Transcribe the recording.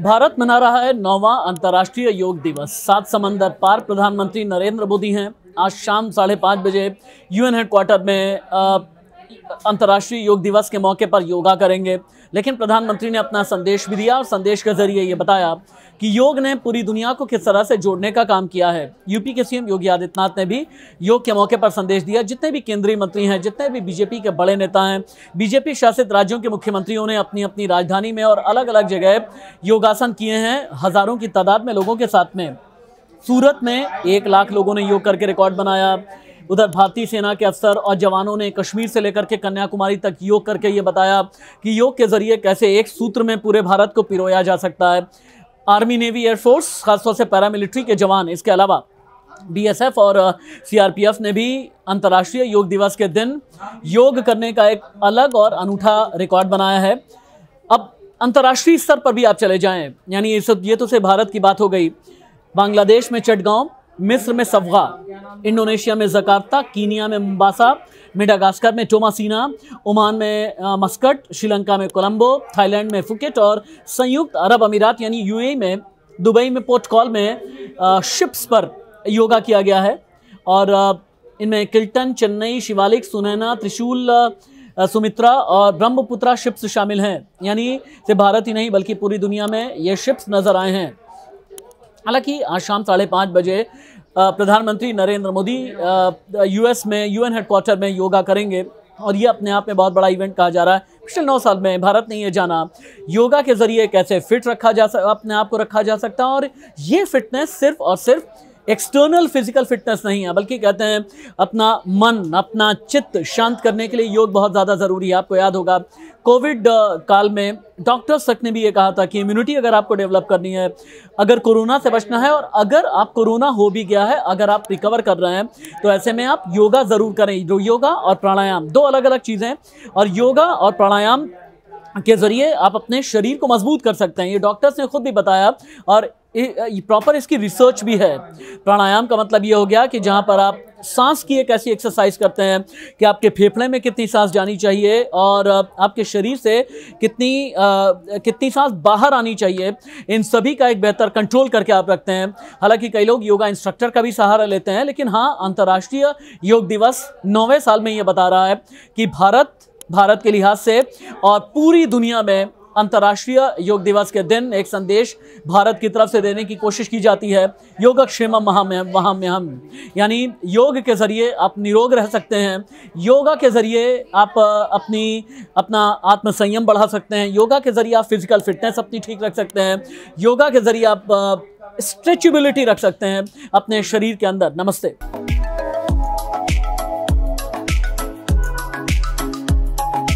भारत मना रहा है नौवा अंतर्राष्ट्रीय योग दिवस। सात समंदर पार प्रधानमंत्री नरेंद्र मोदी हैं। आज शाम साढ़े पाँच बजे यूएन हेडक्वार्टर में अंतर्राष्ट्रीय योग दिवस के मौके पर योगा करेंगे। लेकिन प्रधानमंत्री ने अपना संदेश भी दिया और संदेश के ज़रिए ये बताया कि योग ने पूरी दुनिया को किस तरह से जोड़ने का काम किया है। यूपी के सीएम योगी आदित्यनाथ ने भी योग के मौके पर संदेश दिया। जितने भी केंद्रीय मंत्री हैं, जितने भी बीजेपी के बड़े नेता हैं, बीजेपी शासित राज्यों के मुख्यमंत्रियों ने अपनी अपनी राजधानी में और अलग अलग जगह योगासन किए हैं, हज़ारों की तादाद में लोगों के साथ में। सूरत में एक लाख लोगों ने योग करके रिकॉर्ड बनाया। उधर भारतीय सेना के अफसर और जवानों ने कश्मीर से लेकर के कन्याकुमारी तक योग करके ये बताया कि योग के ज़रिए कैसे एक सूत्र में पूरे भारत को पिरोया जा सकता है। आर्मी, नेवी एयरफोर्स खासतौर से पैरामिलिट्री के जवान, इसके अलावा बीएसएफ और सीआरपीएफ ने भी अंतर्राष्ट्रीय योग दिवस के दिन योग करने का एक अलग और अनूठा रिकॉर्ड बनाया है। अब अंतर्राष्ट्रीय स्तर पर भी आप चले जाएँ, यानी ये तो से भारत की बात हो गई। बांग्लादेश में चटगांव, मिस्र में सफगा इंडोनेशिया में जकार्ता, कीनिया में मुम्बासा मेडागास्कर में टोमासीना ओमान में मस्कट, श्रीलंका में कोलंबो, थाईलैंड में फुकेट और संयुक्त अरब अमीरात यानी यूएई में, दुबई में पोर्टकॉल में शिप्स पर योगा किया गया है। और इनमें किल्टन, चेन्नई, शिवालिक, सुनैना, त्रिशूल सुमित्रा और ब्रह्मपुत्रा शिप्स शामिल हैं। यानी सिर्फ़ भारत ही नहीं, बल्कि पूरी दुनिया में ये शिप्स नज़र आए हैं। हालाँकि आज शाम साढ़े पाँच बजे प्रधानमंत्री नरेंद्र मोदी यूएस में, यूएन हेडक्वार्टर में योगा करेंगे और ये अपने आप में बहुत बड़ा इवेंट कहा जा रहा है। पिछले नौ साल में भारत ने ये जाना, योगा के ज़रिए कैसे फिट रखा जा सक, अपने आप को रखा जा सकता है और ये फिटनेस सिर्फ़ और सिर्फ़ एक्सटर्नल फ़िज़िकल फिटनेस नहीं है, बल्कि कहते हैं अपना मन, अपना चित्त शांत करने के लिए योग बहुत ज़्यादा ज़रूरी है। आपको याद होगा, कोविड काल में डॉक्टर्स तक ने भी ये कहा था कि इम्यूनिटी अगर आपको डेवलप करनी है, अगर कोरोना से बचना है और अगर आप कोरोना हो भी गया है, अगर आप रिकवर कर रहे हैं तो ऐसे में आप योगा ज़रूर करें। जो योगा और प्राणायाम, दो अलग अलग चीज़ें और योगा और प्राणायाम के ज़रिए आप अपने शरीर को मज़बूत कर सकते हैं। ये डॉक्टर्स ने खुद भी बताया और प्रॉपर इसकी रिसर्च भी है। प्राणायाम का मतलब ये हो गया कि जहाँ पर आप सांस की एक ऐसी एक्सरसाइज करते हैं कि आपके फेफड़े में कितनी सांस जानी चाहिए और आपके शरीर से कितनी आ, कितनी सांस बाहर आनी चाहिए। इन सभी का एक बेहतर कंट्रोल करके आप रखते हैं। हालाँकि कई लोग योगा इंस्ट्रक्टर का भी सहारा लेते हैं लेकिन हाँ अंतर्राष्ट्रीय योग दिवस नौवें साल में ये बता रहा है कि भारत भारत के लिहाज से और पूरी दुनिया में अंतर्राष्ट्रीय योग दिवस के दिन एक संदेश भारत की तरफ़ से देने की कोशिश की जाती है। योगक्षेम महाम्यहम। यानी योग के ज़रिए आप निरोग रह सकते हैं। योगा के ज़रिए आप अपनी, अपना आत्मसंयम बढ़ा सकते हैं। योगा के ज़रिए आप फ़िज़िकल फिटनेस अपनी ठीक रख सकते हैं। योगा के ज़रिए आप स्ट्रेचेबिलिटी रख सकते हैं अपने शरीर के अंदर। नमस्ते।